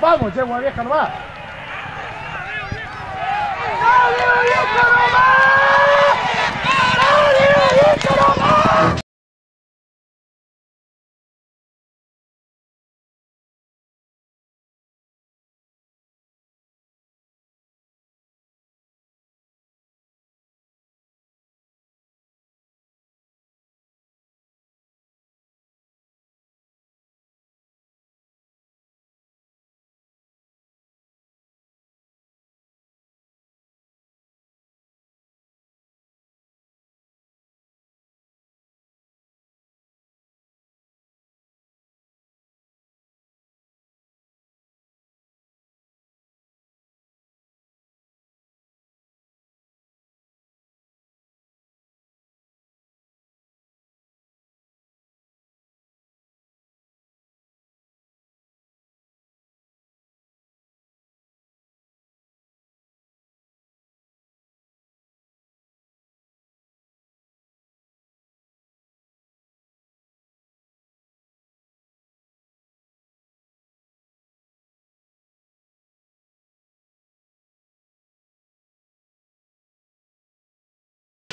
Vamos, yegua vieja nomás. ¡Dale, vieja nomás!